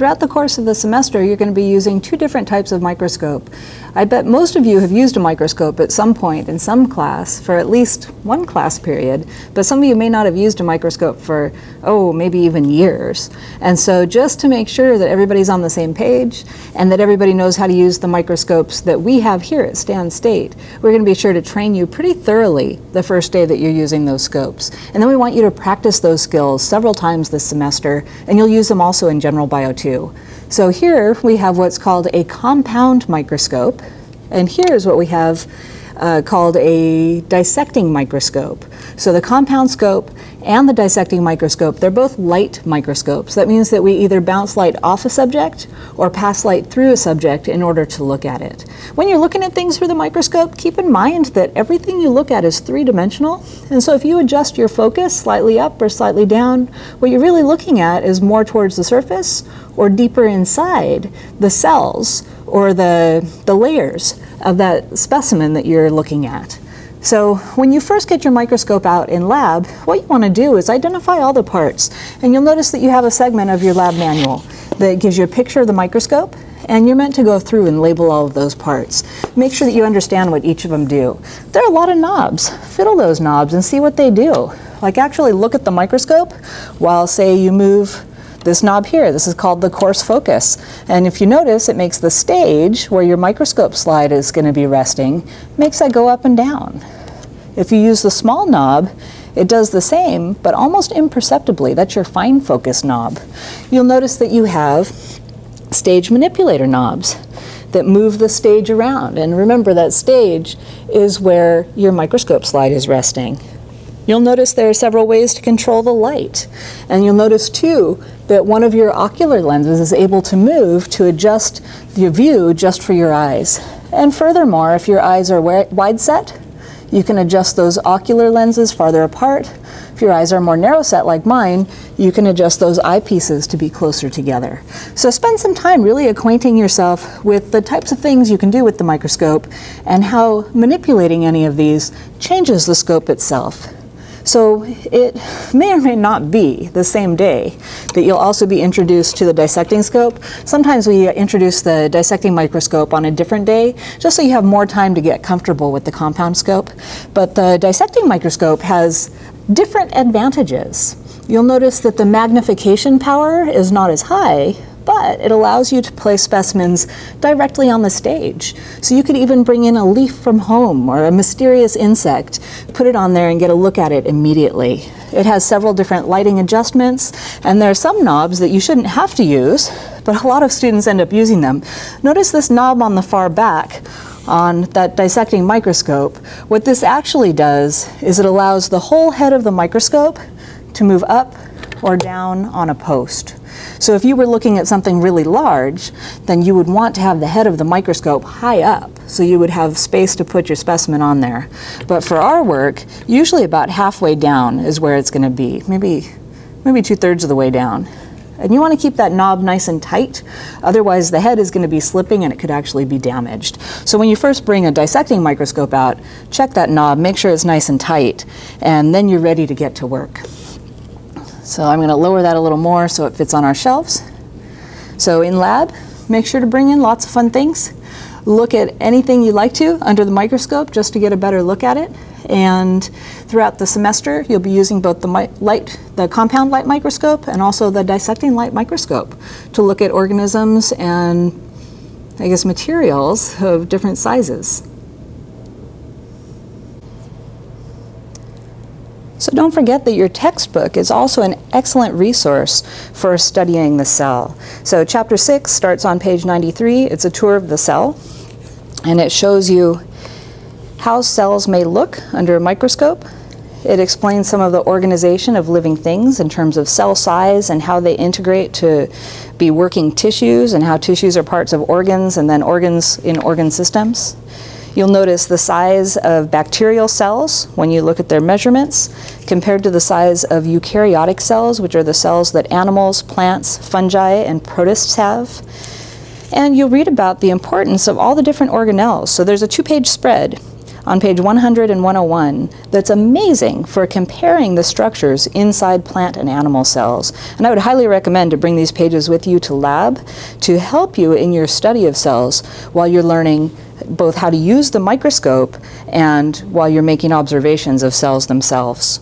throughout the course of the semester, you're going to be using two different types of microscope. I bet most of you have used a microscope at some point in some class for at least one class period, but some of you may not have used a microscope for, oh, maybe even years. And so just to make sure that everybody's on the same page and that everybody knows how to use the microscopes that we have here at Stan State, we're going to be sure to train you pretty thoroughly the first day that you're using those scopes. And then we want you to practice those skills several times this semester, and you'll use them also in general bio So here we have what's called a compound microscope, and here's what we have uh, called a dissecting microscope. So the compound scope and the dissecting microscope, they're both light microscopes. That means that we either bounce light off a subject or pass light through a subject in order to look at it. When you're looking at things through the microscope, keep in mind that everything you look at is three-dimensional. And so if you adjust your focus slightly up or slightly down, what you're really looking at is more towards the surface or deeper inside the cells or the, the layers of that specimen that you're looking at. So when you first get your microscope out in lab, what you want to do is identify all the parts. And you'll notice that you have a segment of your lab manual that gives you a picture of the microscope, and you're meant to go through and label all of those parts. Make sure that you understand what each of them do. There are a lot of knobs. Fiddle those knobs and see what they do. Like actually look at the microscope while say you move this knob here. This is called the coarse focus. And if you notice, it makes the stage where your microscope slide is going to be resting, makes that go up and down. If you use the small knob, it does the same, but almost imperceptibly. That's your fine focus knob. You'll notice that you have stage manipulator knobs that move the stage around. And remember that stage is where your microscope slide is resting. You'll notice there are several ways to control the light. And you'll notice too that one of your ocular lenses is able to move to adjust your view just for your eyes. And furthermore, if your eyes are wide set, you can adjust those ocular lenses farther apart. If your eyes are more narrow set like mine, you can adjust those eyepieces to be closer together. So spend some time really acquainting yourself with the types of things you can do with the microscope and how manipulating any of these changes the scope itself. So it may or may not be the same day that you'll also be introduced to the dissecting scope. Sometimes we uh, introduce the dissecting microscope on a different day, just so you have more time to get comfortable with the compound scope. But the dissecting microscope has different advantages. You'll notice that the magnification power is not as high, but it allows you to place specimens directly on the stage. So you could even bring in a leaf from home or a mysterious insect, put it on there and get a look at it immediately. It has several different lighting adjustments, and there are some knobs that you shouldn't have to use, but a lot of students end up using them. Notice this knob on the far back on that dissecting microscope. What this actually does is it allows the whole head of the microscope to move up or down on a post. So if you were looking at something really large, then you would want to have the head of the microscope high up, so you would have space to put your specimen on there. But for our work, usually about halfway down is where it's going to be, maybe, maybe two-thirds of the way down. And you want to keep that knob nice and tight, otherwise the head is going to be slipping and it could actually be damaged. So when you first bring a dissecting microscope out, check that knob, make sure it's nice and tight, and then you're ready to get to work. So I'm going to lower that a little more so it fits on our shelves. So in lab, make sure to bring in lots of fun things. Look at anything you like to under the microscope just to get a better look at it. And throughout the semester, you'll be using both the light, the compound light microscope and also the dissecting light microscope to look at organisms and I guess materials of different sizes. So don't forget that your textbook is also an excellent resource for studying the cell. So chapter 6 starts on page 93. It's a tour of the cell, and it shows you how cells may look under a microscope. It explains some of the organization of living things in terms of cell size and how they integrate to be working tissues and how tissues are parts of organs and then organs in organ systems. You'll notice the size of bacterial cells when you look at their measurements compared to the size of eukaryotic cells, which are the cells that animals, plants, fungi, and protists have. And you'll read about the importance of all the different organelles. So there's a two-page spread on page 100 and 101 that's amazing for comparing the structures inside plant and animal cells. And I would highly recommend to bring these pages with you to lab to help you in your study of cells while you're learning both how to use the microscope and while you're making observations of cells themselves.